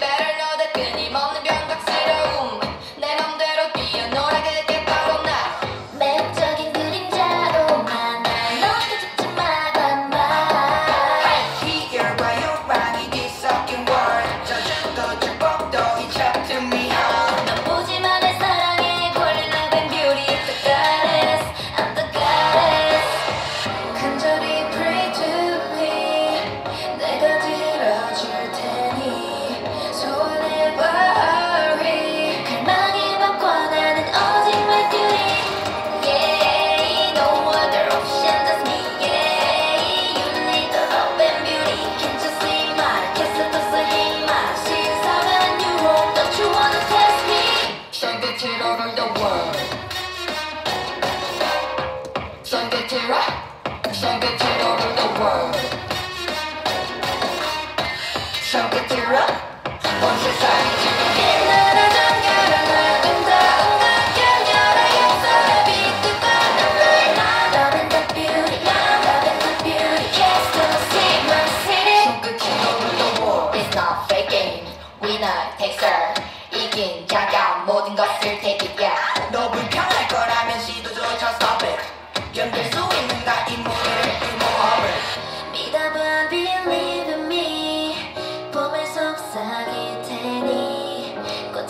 better know that any get it right. Shall get it all over the world. Shall get it right. One society. Takes her 이긴 자가 모든 것을 take it yeah